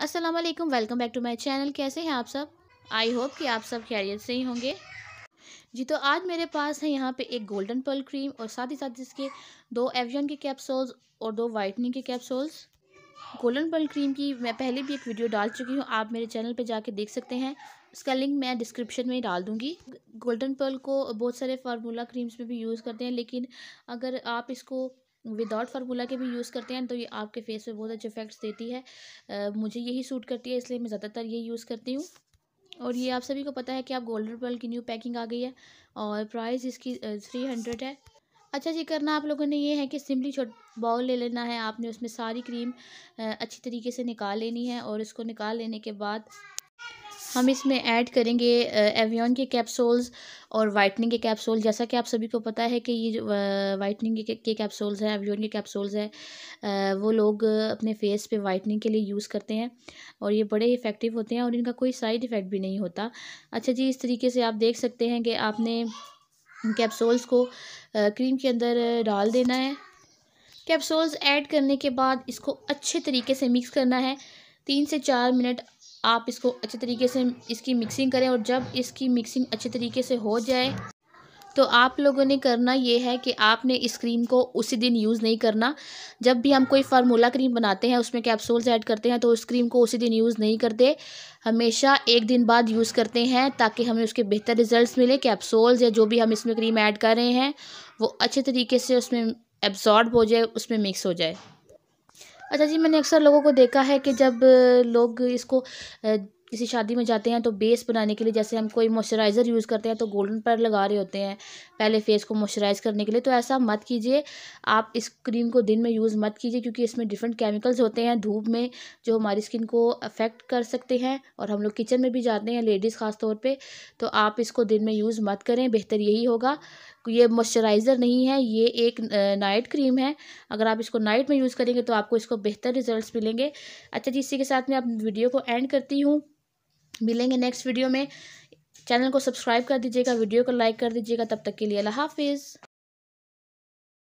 अस्सलाम वालेकुम welcome back to my channel कैसे हैं आप सब? आई होप कि आप सब खैरियत से ही होंगे। जी तो आज मेरे पास है यहाँ पे एक गोल्डन पर्ल क्रीम और साथ ही साथ इसके दो एवियन के कैप्सूल्स और दो वाइटनिंग के कैप्सूल्स गोल्डन पर्ल क्रीम की मैं पहले भी एक वीडियो डाल चुकी हूँ, आप मेरे चैनल पे जाके देख सकते हैं। उसका लिंक मैं डिस्क्रिप्शन में ही डाल दूँगी। गोल्डन पर्ल को बहुत सारे फार्मूला क्रीम्स में भी यूज़ करते हैं, लेकिन अगर आप इसको विदाउट फार्मूला के भी यूज़ करते हैं तो ये आपके फेस पे बहुत अच्छे इफेक्ट्स देती है। आ, मुझे यही सूट करती है इसलिए मैं ज़्यादातर ये यूज़ करती हूँ। और ये आप सभी को पता है कि आप गोल्डन पर्ल की न्यू पैकिंग आ गई है और प्राइस इसकी थ्री हंड्रेड है। अच्छा जी करना आप लोगों ने ये है कि सिंपली छोट बाउल ले लेना है। आपने उसमें सारी क्रीम अच्छी तरीके से निकाल लेनी है और इसको निकाल लेने के बाद हम इसमें ऐड करेंगे एवियन के कैप्सूल्स और वाइटनिंग के कैप्सूल जैसा कि आप सभी को पता है कि ये जो वाइटनिंग के, कैप्सूल्स हैं एवियन के कैप्सूल्स हैं वो लोग अपने फेस पे वाइटनिंग के लिए यूज़ करते हैं और ये बड़े इफ़ेक्टिव होते हैं और इनका कोई साइड इफ़ेक्ट भी नहीं होता। अच्छा जी इस तरीके से आप देख सकते हैं कि आपने कैप्सूल्स को क्रीम के अंदर डाल देना है। कैप्सूल्स ऐड करने के बाद इसको अच्छे तरीके से मिक्स करना है। तीन से चार मिनट आप इसको अच्छे तरीके से इसकी मिक्सिंग करें और जब इसकी मिक्सिंग अच्छे तरीके से हो जाए तो आप लोगों ने करना ये है कि आपने इस क्रीम को उसी दिन यूज़ नहीं करना। जब भी हम कोई फार्मूला क्रीम बनाते हैं, उसमें कैप्सूल्स ऐड करते हैं तो उस क्रीम को उसी दिन यूज़ नहीं करते। हमेशा एक दिन बाद यूज़ करते हैं, ताकि हमें उसके बेहतर रिजल्ट्स मिले। कैप्सूल्स या जो भी हम इसमें क्रीम ऐड कर रहे हैं, वो अच्छे तरीके से उसमें एब्जॉर्ब हो जाए, उसमें मिक्स हो जाए। अच्छा जी, मैंने अक्सर लोगों को देखा है कि जब लोग इसको किसी शादी में जाते हैं तो बेस बनाने के लिए, जैसे हम कोई मॉइस्चराइज़र यूज़ करते हैं तो गोल्डन पर लगा रहे होते हैं, पहले फेस को मॉइस्चराइज़ करने के लिए तो ऐसा मत कीजिए, आप इस क्रीम को दिन में यूज़ मत कीजिए, क्योंकि इसमें डिफरेंट केमिकल्स होते हैं, धूप में जो हमारी स्किन को अफेक्ट कर सकते हैं, और हम लोग किचन में भी जाते हैं, लेडीज़ ख़ास तौर पर तो आप इसको दिन में यूज़ मत करें, बेहतर यही होगा। ये मॉइस्चराइज़र नहीं है, ये एक नाइट क्रीम है। अगर आप इसको नाइट में यूज़ करेंगे तो आपको इसको बेहतर रिजल्ट्स मिलेंगे। अच्छा जी, इसी के साथ मैं आप वीडियो को एंड करती हूँ। मिलेंगे नेक्स्ट वीडियो में। चैनल को सब्सक्राइब कर दीजिएगा वीडियो को लाइक कर दीजिएगा। तब तक के लिए अल्लाह हाफिज़।